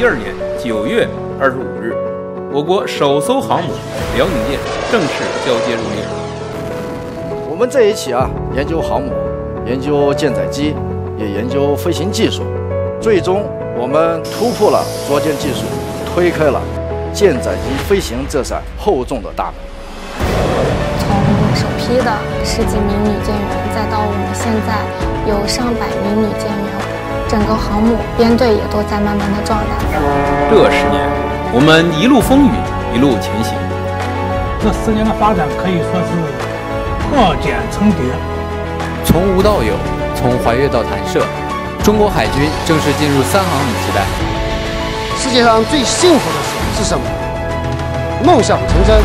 九月二十五日，我国首艘航母“辽宁舰”正式交接入列。我们在一起啊，研究航母，研究舰载机，也研究飞行技术。最终，我们突破了捉舰技术，推开了舰载机飞行这扇厚重的大门。从首批的十几名女舰员，再到我们现在有上百名女舰员。整个航母编队也都在慢慢的壮大。这十年，我们一路风雨，一路前行。这十年的发展可以说是破茧成蝶。从无到有，从怀孕到弹射，中国海军正式进入三航母时代。世界上最幸福的事是什么？梦想成真。